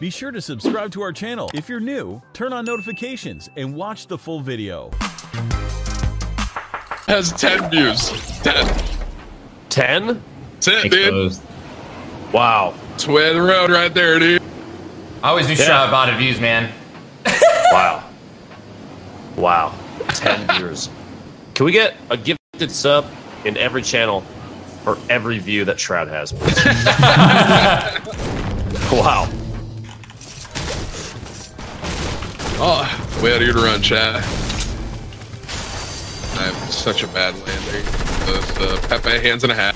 Be sure to subscribe to our channel. If you're new, turn on notifications and watch the full video. Has 10 views. 10. 10? That's it, dude. Exposed. Wow. It's way the road right there, dude. I always do Shroud botted views, man. Wow. Wow. 10 viewers. Can we get a gifted sub in every channel for every view that Shroud has, wow. Oh, way out of here to run, chat. I have such a bad landing. The, the uh, Pepe hands and a hat.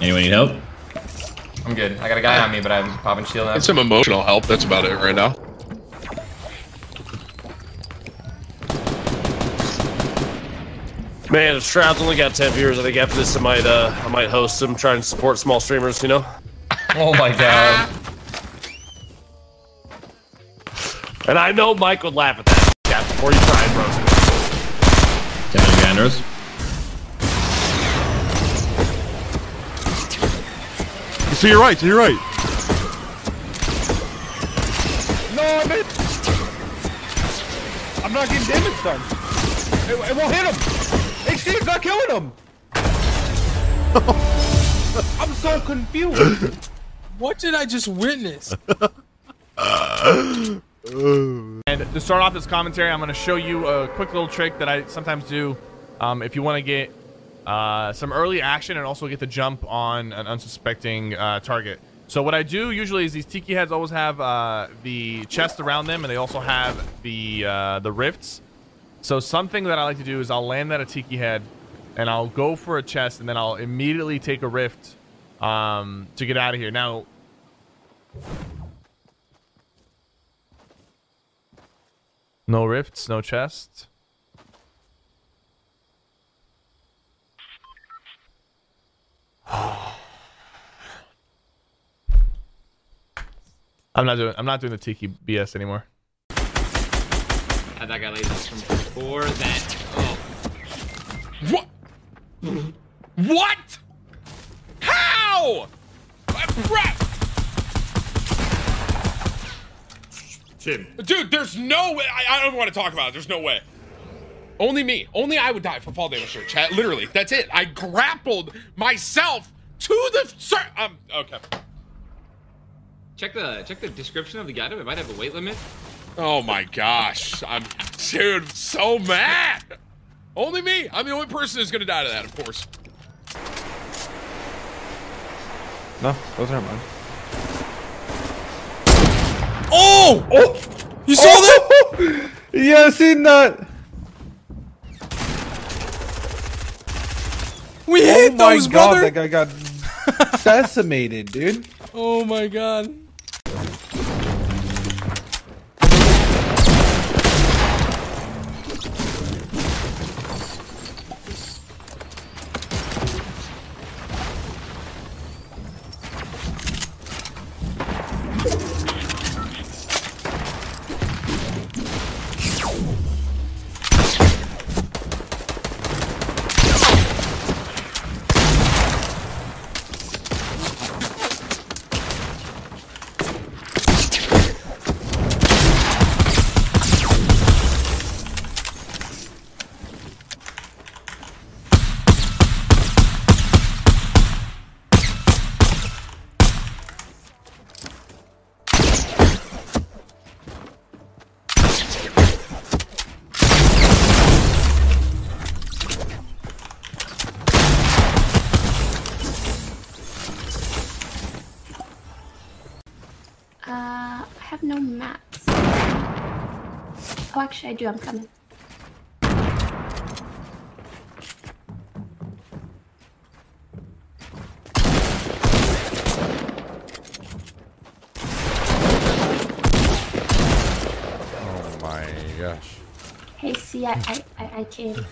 Anyone need help? I'm good. I got a guy uh, on me, but I'm popping shield now. And some emotional help. That's about it right now. Man, if Shroud's only got 10 viewers, I think after this I might uh I might host him, try and support small streamers, you know? Oh my god. And I know Mike would laugh at that. Yeah, before you try and roast me. Down Gandros. To your right, to your right. No, I'm in. I'm not getting damage done. It, it won't hit him. HD's not killing him. I'm so confused. What did I just witness? And to start off this commentary, I'm going to show you a quick little trick that I sometimes do um, if you want to get uh, some early action and also get the jump on an unsuspecting uh, target. So what I do usually is these tiki heads always have uh, the chest around them, and they also have the uh, the rifts. So something that I like to do is I'll land that at a tiki head, and I'll go for a chest, and then I'll immediately take a rift um, to get out of here. Now, no rifts, no chest. I'm not doing. I'm not doing the tiki BS anymore. Had that guy laid this from before that. Oh. What? What? How? Tim. Dude, there's no way. I, I don't want to talk about it. There's no way. Only me. Only I would die for fall damage here, chat. Literally. That's it. I grappled myself to the. Sir, um, okay. Check the check the description of the item. It might have a weight limit. Oh my gosh. I'm. Dude, so mad. Only me. I'm the only person who's going to die to that, of course. No, those aren't mine. Oh! Oh! You saw oh! that? yeah, I seen that. We Oh hit my those, god, brother! that guy got decimated, dude. Oh my god. Actually, I do. I'm coming. Oh my gosh. Hey, see, I, I, I, I came.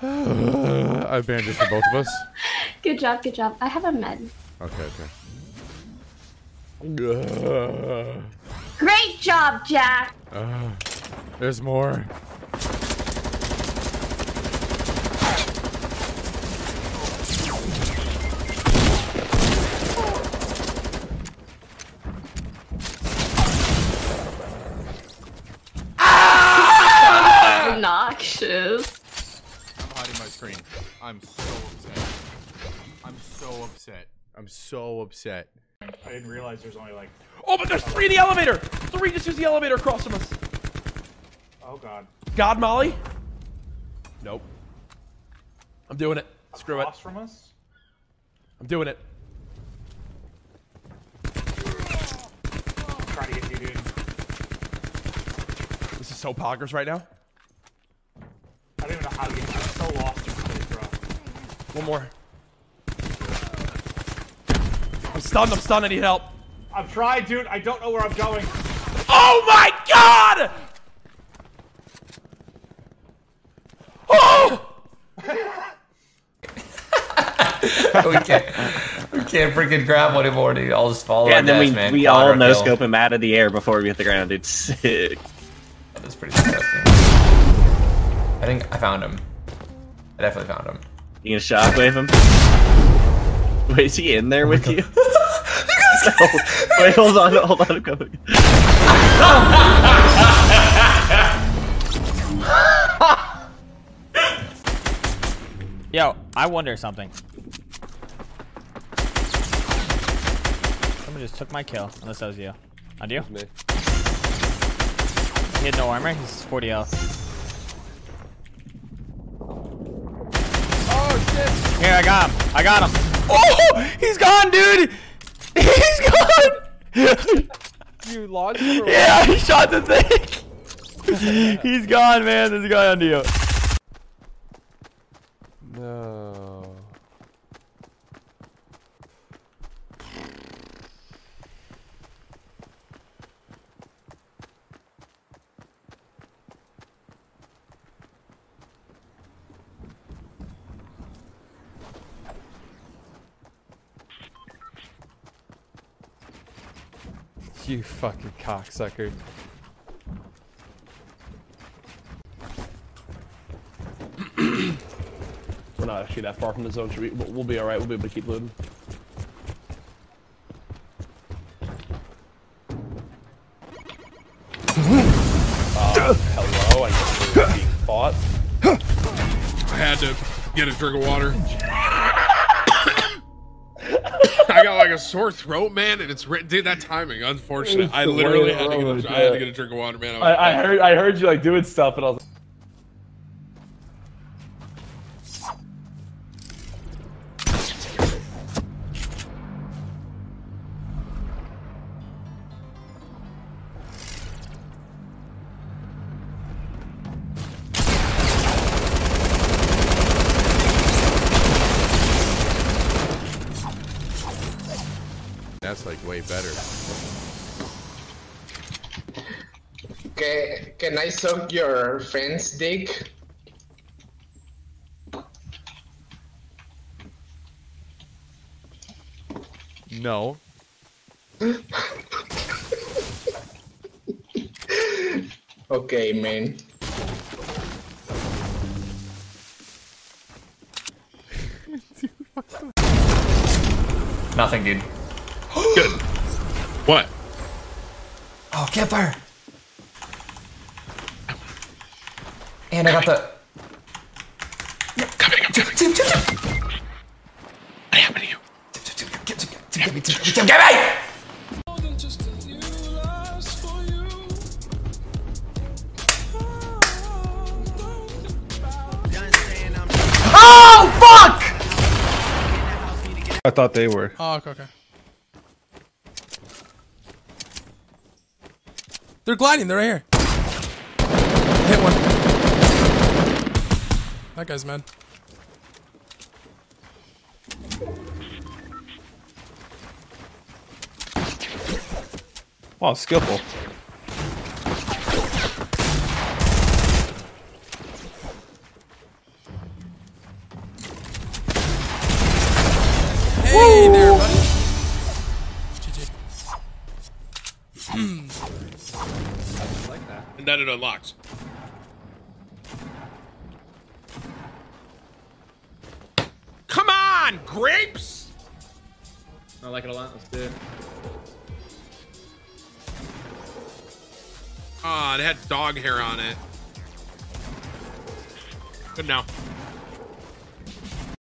I bandaged for both of us. Good job, good job. I have a med. Okay, okay. Great job, Jack. Uh, there's more. obnoxious. I'm hiding my screen. I'm so upset. I'm so upset. I'm so upset. I didn't realize there's only like. Oh, but there's three in the elevator! Three just use the elevator across from us! Oh god. God, Molly. Nope. I'm doing it. Screw it. Across from us. I'm doing it. Try to get you, dude. This is so poggers right now. I don't even know how to get. I'm so lost in place, bro. One more. I'm stunned. I'm stunned. I need help. I've tried, dude. I don't know where I'm going. Oh my god! We can't. We can't freaking grab one anymore, dude. I'll just follow. Yeah, our and then we, man. we all Quadra no scope him out of the air before we hit the ground. It's sick. That's pretty disgusting. I think I found him. I definitely found him. You gonna shockwave him? Wait, is he in there with you? Wait, hold on, hold on. I'm coming. Yo, I wonder something. Just took my kill, unless that was you. On you? me. He had no armor, he's 40 health. Oh shit! Here, I got him. I got him. Oh! He's gone, dude! He's gone! You launched him yeah, he shot the thing! He's gone, man. There's a guy under you. No. You fucking cocksucker. We're not actually that far from the zone. Should we, we'll we'll be alright. We'll be able to keep looting. Uh, hello, I guess we're being fought. I had to get a drink of water. I got like a sore throat, man, and it's written. Dude, that timing, unfortunate. I literally had to get. around, A, I had to get a drink of water, man. I'm- I, I heard I heard you like doing stuff, and I was like, like way better. Can, can I suck your friend's dick? No. Okay, man. Nothing, dude. Good. What? Oh, campfire. And I got the. Coming, I'm coming. Tim, Tim, Tim. What happened to you? Tim, Tim, Tim, Tim, get me, Tim, Tim, get me! "Oh fuck!" I thought they were. Oh, okay, okay. They're gliding. They're right here. Hit one. That guy's mad. Wow, skillful. Unlocks. Come on, grapes! I like it a lot. Let's do it. Ah, it had dog hair on it. Good now.